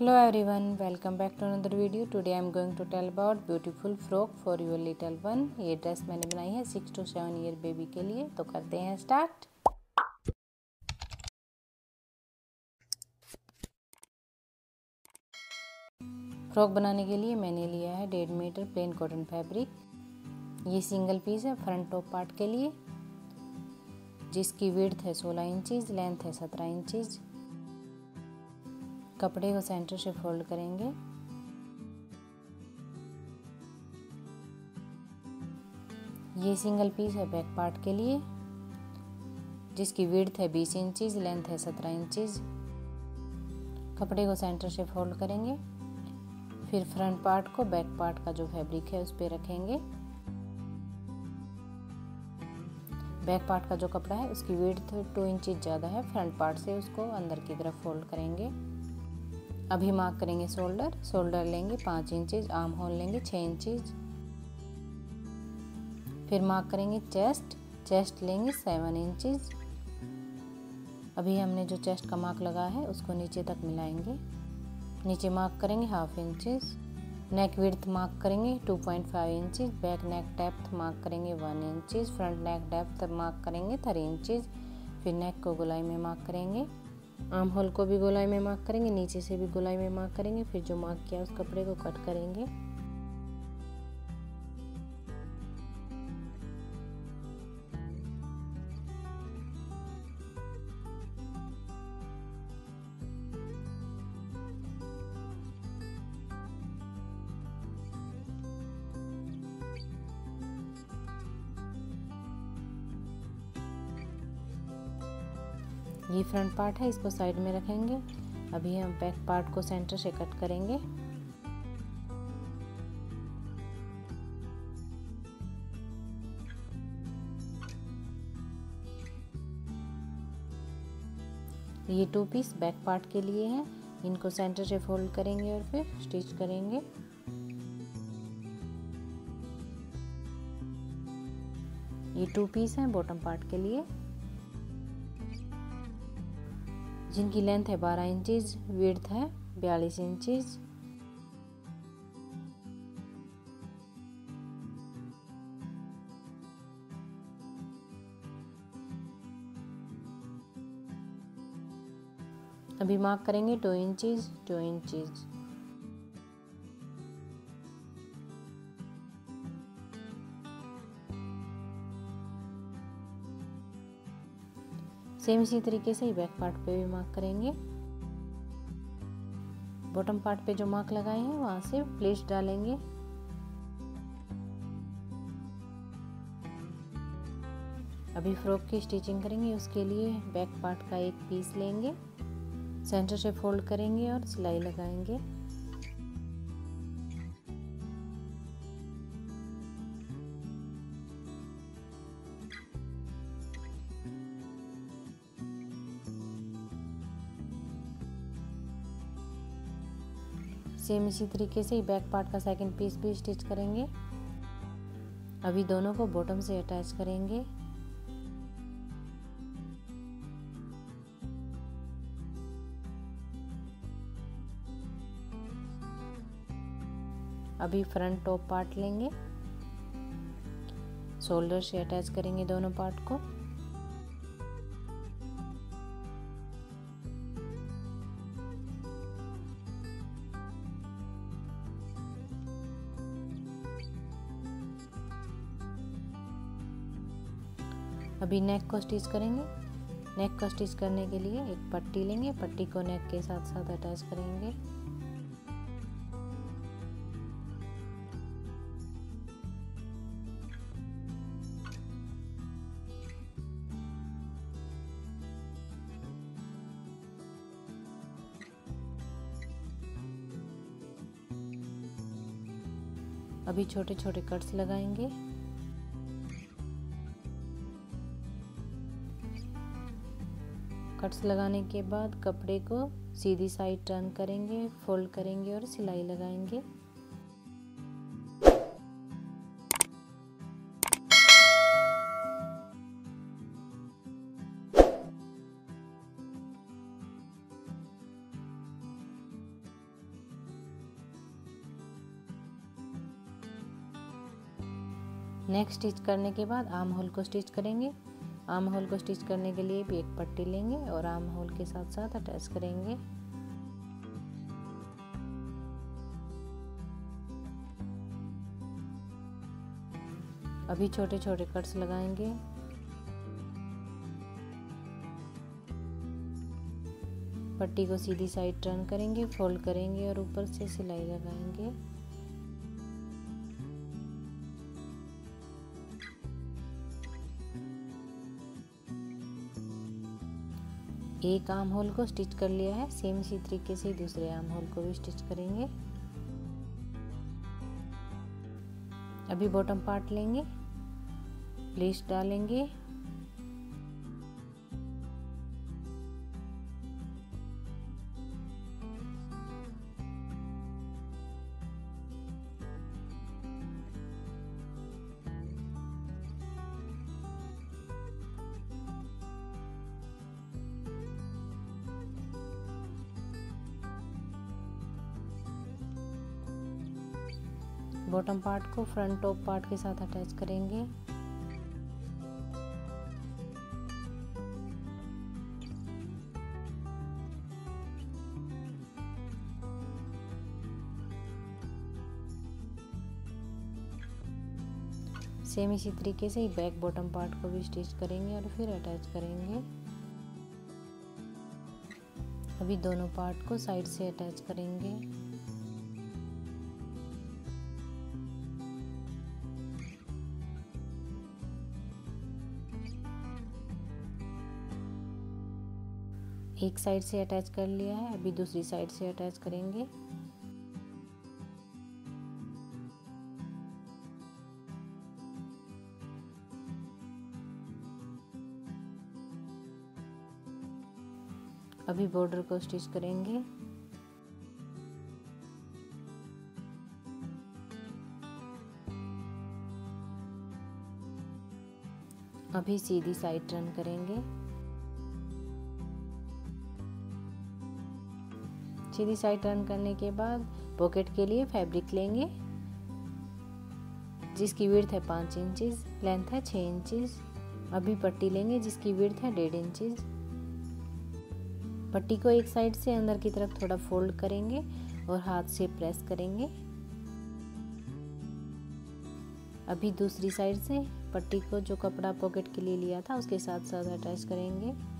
hello everyone, welcome back to another video. Today i'm going to tell about beautiful frock for your little one. ये dress मैंने बनाई है six to seven year baby के लिए तो करते हैं स्टार्ट फ्रॉक बनाने के लिए मैंने लिया है डेढ़ मीटर प्लेन कॉटन फैब्रिक ये सिंगल पीस है फ्रंट टॉप पार्ट के लिए, जिसकी विड्थ है 16 इंचज़ लेंथ है 17 इंचज़ कपड़े को सेंटर से फोल्ड करेंगे। ये सिंगल पीस है बैक पार्ट के लिए, जिसकी विड्थ है 20 इंचज़ लेंथ है 17 इंचज़ कपड़े को सेंटर से फोल्ड करेंगे, फिर फ्रंट पार्ट को बैक पार्ट का जो फैब्रिक है उस पर रखेंगे। बैक पार्ट का जो कपड़ा है, उसकी विड्थ टू इंचज़ ज़्यादा है फ्रंट पार्ट से उसको अंदर की तरफ़ फोल्ड करेंगे। अभी मार्क करेंगे शोल्डर शोल्डर लेंगे पाँच इंचज़ आर्म होल लेंगे छः इंचज़ फिर मार्क करेंगे चेस्ट चेस्ट लेंगे सेवन इंचज़ अभी हमने जो चेस्ट का मार्क लगा है, उसको नीचे तक मिलाएँगे। नीचे मार्क करेंगे half inches neck width mark करेंगे 2.5 inches back neck depth mark करेंगे one inches front neck depth mark करेंगे थ्री इंचज़ फिर नेक को गुलाई में मार्क करेंगे। आम होल को भी गोलाई में मार्क करेंगे, नीचे से भी गोलाई में मार्क करेंगे, फिर जो मार्क किया उस कपड़े को कट करेंगे। ये फ्रंट पार्ट है, इसको साइड में रखेंगे। अभी हम बैक पार्ट को सेंटर से कट करेंगे। ये टू पीस बैक पार्ट के लिए हैं। इनको सेंटर से फोल्ड करेंगे और फिर स्टिच करेंगे। ये टू पीस हैं बॉटम पार्ट के लिए। जिनकी लेंथ है बारह इंचज़ विड्थ है बयालीस इंचज़ अभी मार्क करेंगे two inches two inches same इसी तरीके से बैक पार्ट पे भी मार्क करेंगे। बॉटम पार्ट पे जो मार्क लगाए हैं, वहाँ से प्लेस डालेंगे। अभी फ्रॉक की स्टिचिंग करेंगे, उसके लिए बैक पार्ट का एक पीस लेंगे। सेंटर से फोल्ड करेंगे और सिलाई लगाएँगे। सेम इसी तरीके से ही बैक पार्ट का सेकंड पीस भी स्टिच करेंगे। अभी दोनों को बॉटम से अटैच करेंगे। अभी फ्रंट टॉप पार्ट लेंगे। शोल्डर से अटैच करेंगे दोनों पार्ट को। अभी नेक को स्टिच करेंगे। नेक को स्टिच करने के लिए एक पट्टी लेंगे। पट्टी को नेक के साथ साथ अटैच करेंगे। अभी छोटे छोटे कट्स लगाएँगे। कट्स लगाने के बाद कपड़े को सीधी साइड टर्न करेंगे, फोल्ड करेंगे और सिलाई लगाएँगे। नेक्स्ट स्टिच करने के बाद आर्म होल को स्टिच करेंगे। आर्म होल को स्टिच करने के लिए भी एक पट्टी लेंगे और आम होल के साथ साथ अटैच करेंगे। अभी छोटे छोटे कट्स लगाएँगे। पट्टी को सीधी साइड टर्न करेंगे, फोल्ड करेंगे और ऊपर से सिलाई लगाएँगे। एक आर्म होल को स्टिच कर लिया है। सेम इसी तरीके से दूसरे आर्म होल को भी स्टिच करेंगे। अभी बॉटम पार्ट लेंगे। प्लेस डालेंगे। बॉटम पार्ट को फ्रंट टॉप पार्ट के साथ अटैच करेंगे। सेम इसी तरीके से ही बैक बॉटम पार्ट को भी स्टिच करेंगे और फिर अटैच करेंगे। अभी दोनों पार्ट को साइड से अटैच करेंगे। एक साइड से अटैच कर लिया है, अभी दूसरी साइड से अटैच करेंगे। अभी बॉर्डर को स्टिच करेंगे। अभी सीधी साइड टर्न करेंगे। सीधी साइड टर्न करने के बाद पॉकेट के लिए फैब्रिक लेंगे, जिसकी विर्थ है पाँच इंचज़ लेंथ है छः इंचज़ अभी पट्टी लेंगे जिसकी विर्थ है डेढ़ इंचज़ पट्टी को एक साइड से अंदर की तरफ़ थोड़ा फोल्ड करेंगे और हाथ से प्रेस करेंगे। अभी दूसरी साइड से पट्टी को जो कपड़ा पॉकेट के लिए लिया था, उसके साथ साथ अटैच करेंगे।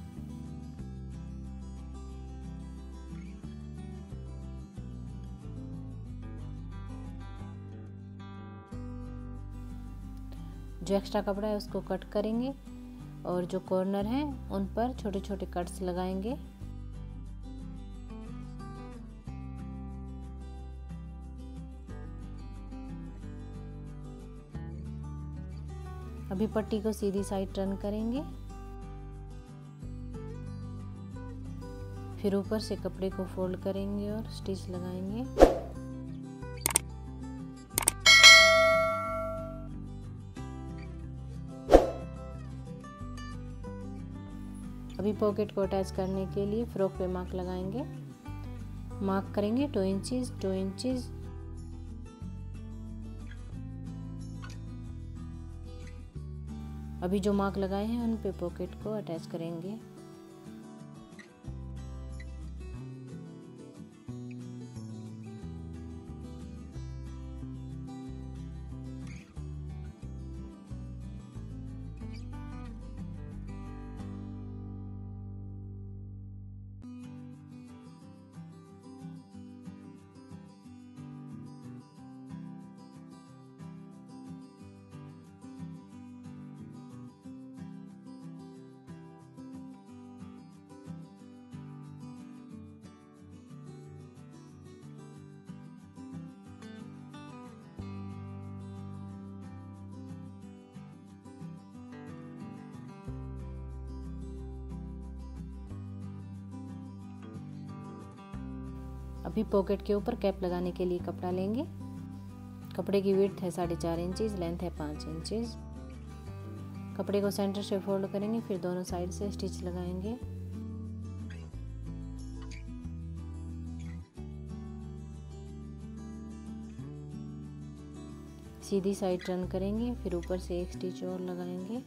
जो एक्स्ट्रा कपड़ा है उसको कट करेंगे और जो कॉर्नर हैं, उन पर छोटे छोटे कट्स लगाएँगे। अभी पट्टी को सीधी साइड टर्न करेंगे। फिर ऊपर से कपड़े को फोल्ड करेंगे और स्टिच लगाएँगे। अभी पॉकेट को अटैच करने के लिए फ्रॉक पे मार्क लगाएँगे। मार्क करेंगे टू इंचज़ टू इंचज़ अभी जो मार्क लगाए हैं, उन पे पॉकेट को अटैच करेंगे। अभी पॉकेट के ऊपर कैप लगाने के लिए कपड़ा लेंगे। कपड़े की विड्थ है साढ़े चार इंचज़ लेंथ है पाँच इंचज़ कपड़े को सेंटर से फोल्ड करेंगे, फिर दोनों साइड से स्टिच लगाएँगे। सीधी साइड टर्न करेंगे, फिर ऊपर से एक स्टिच और लगाएँगे।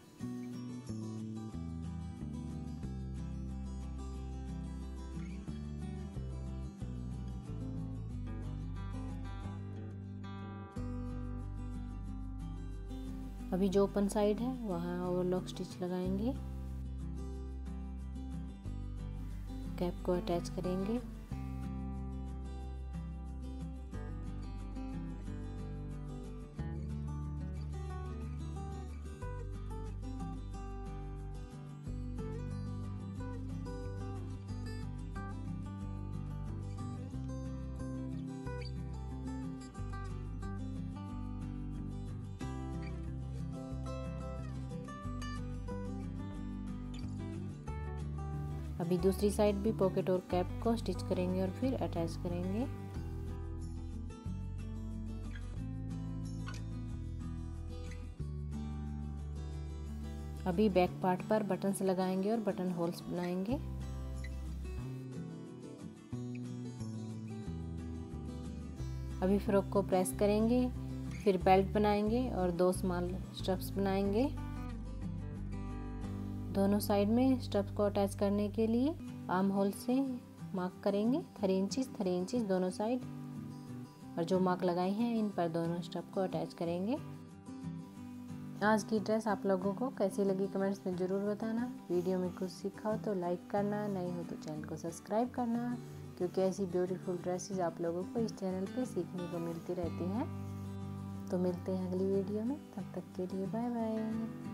अभी जो ओपन साइड है वहाँ ओवरलॉक स्टिच लगाएँगे। कैप को अटैच करेंगे। अभी दूसरी साइड भी पॉकेट और कैप को स्टिच करेंगे और फिर अटैच करेंगे। अभी बैक पार्ट पर बटन्स लगाएँगे और बटन होल्स बनाएँगे। अभी फ्रॉक को प्रेस करेंगे, फिर बेल्ट बनाएँगे और दो स्मॉल स्ट्रप्स बनाएँगे। दोनों साइड में स्टफ़ को अटैच करने के लिए आर्म होल से मार्क करेंगे। थ्री इंचिस थ्री इंचिस दोनों साइड। और जो मार्क लगाए हैं, इन पर दोनों स्टफ़ को अटैच करेंगे। आज की ड्रेस आप लोगों को कैसी लगी कमेंट्स में ज़रूर बताना। वीडियो में कुछ सीखा हो तो लाइक करना नहीं हो तो चैनल को सब्सक्राइब करना, क्योंकि ऐसी ब्यूटीफुल ड्रेसेस आप लोगों को इस चैनल पे सीखने को मिलती रहती हैं। तो मिलते हैं अगली वीडियो में। तब तक के लिए बाय बाय